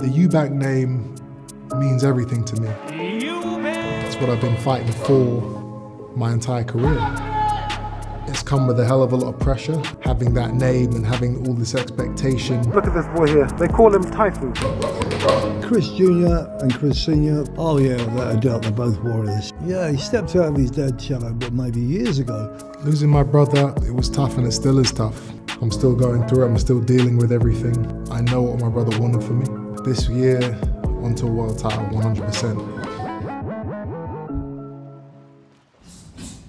The Eubank name means everything to me. It's what I've been fighting for my entire career. It's come with a hell of a lot of pressure, having that name and having all this expectation. Look at this boy here. They call him Typhoon. Chris Jr. and Chris Sr. Oh yeah, without a doubt, they're both warriors. Yeah, he stepped out of his dad's shadow, but maybe years ago. Losing my brother, it was tough and it still is tough. I'm still going through it, I'm still dealing with everything. I know what my brother wanted for me. This year, onto a world title, 100%.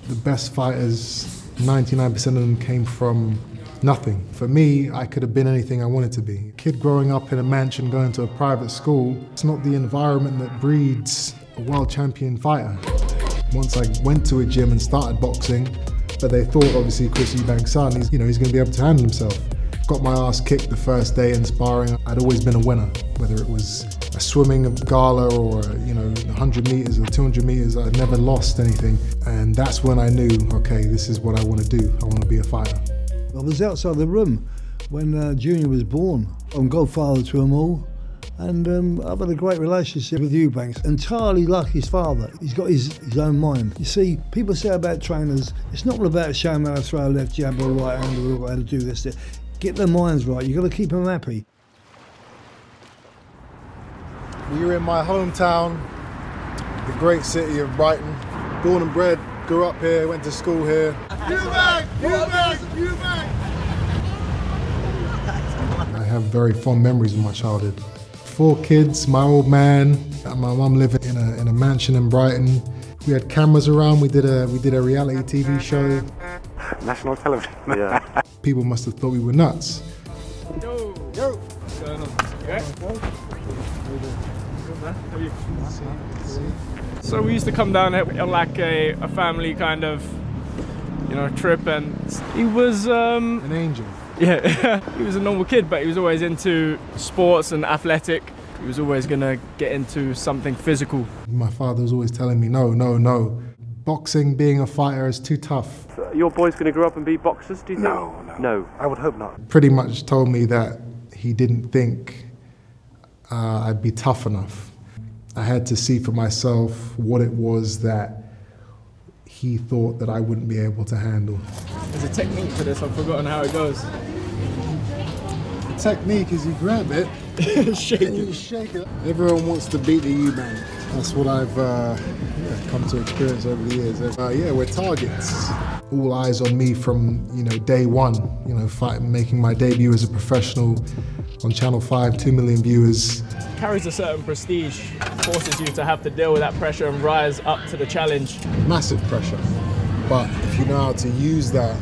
The best fighters, 99% of them came from nothing. For me, I could have been anything I wanted to be. A kid growing up in a mansion, going to a private school, it's not the environment that breeds a world champion fighter. Once I went to a gym and started boxing, but they thought obviously Chris Eubank's son, he's, you know, he's going to be able to handle himself. Got my ass kicked the first day in sparring. I'd always been a winner, whether it was a swimming gala or you know 100 meters or 200 meters. I'd never lost anything, and that's when I knew, okay, this is what I want to do. I want to be a fighter. I was outside the room when uh, Junior was born. I'm godfather to them all. And um, I've had a great relationship with Eubanks. Entirely like his father. He's got his, his own mind. You see, people say about trainers, it's not all about showing how to throw a left jab or a right hand or how to do this. Get their minds right. You've got to keep them happy. We're in my hometown, the great city of Brighton. Born and bred, grew up here, went to school here. Eubank! Eubank! Eubank! I have very fond memories of my childhood. Four kids, my old man, and my mum living in a, in a mansion in Brighton. We had cameras around, we did a, we did a reality TV show. National television. Yeah. People must have thought we were nuts. Yo! Yo! What's going on? You So we used to come down here on like a, a family kind of, you know, trip, and he was um, An angel. yeah, he was a normal kid, but he was always into sports and athletic. He was always gonna get into something physical. My father was always telling me, no, no, no. Boxing, being a fighter is too tough. So your boy's going to grow up and be boxers, do you think? No, no. No, I would hope not. Pretty much told me that he didn't think uh, I'd be tough enough. I had to see for myself what it was that he thought that I wouldn't be able to handle. There's a technique for this. I've forgotten how it goes. The technique is you grab it, Shake and you shake it. Everyone wants to beat the Eubank. That's what I've uh, yeah, come to experience over the years. Uh, yeah, we're targets. All eyes on me from you know day one. You know, fight, making my debut as a professional on Channel Five, two million viewers. Carries a certain prestige, forces you to have to deal with that pressure and rise up to the challenge. Massive pressure, but if you know how to use that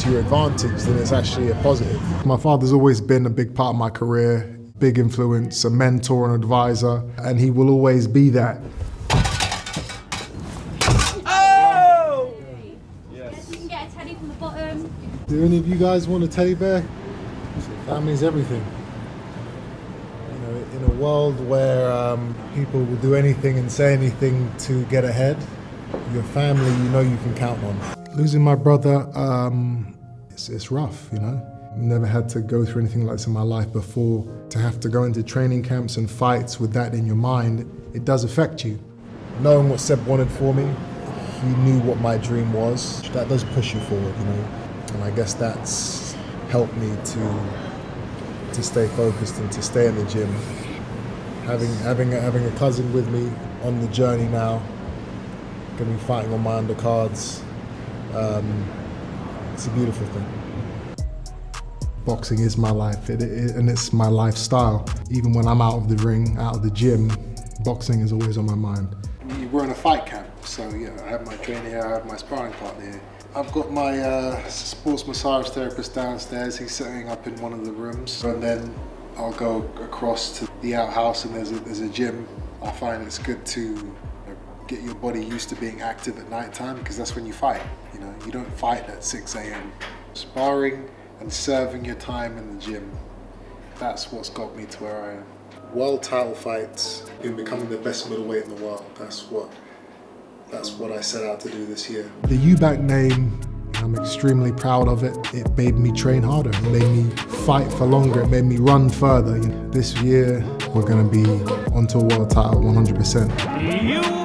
to your advantage, then it's actually a positive. My father's always been a big part of my career, big influence, a mentor and advisor, and he will always be that. Oh! Yes. We can get a teddy from the bottom. Do any of you guys want a teddy bear? Family's everything. You know, in a world where um, people will do anything and say anything to get ahead, your family, you know, you can count on. Losing my brother, um, it's, it's rough, you know. Never had to go through anything like this in my life before. To have to go into training camps and fights with that in your mind, it does affect you. Knowing what Seb wanted for me, he knew what my dream was. That does push you forward, you know. And I guess that's helped me to to stay focused and to stay in the gym. Having having a, having a cousin with me on the journey now, gonna be fighting on my undercards. Um, it's a beautiful thing. Boxing is my life, it, it, and it's my lifestyle. Even when I'm out of the ring, out of the gym, boxing is always on my mind. We're in a fight camp, so yeah, I have my trainer here, I have my sparring partner here. I've got my uh, sports massage therapist downstairs. He's setting up in one of the rooms, and then I'll go across to the outhouse, and there's a, there's a gym. I find it's good to you know, get your body used to being active at night time because that's when you fight. You know, you don't fight at 6 a.m. Sparring and serving your time in the gym. That's what's got me to where I am. World title fights in becoming the best middleweight in the world. That's what that's what I set out to do this year. The Eubank name, I'm extremely proud of it. It made me train harder. It made me fight for longer. It made me run further. This year, we're going to be onto a world title 100%. You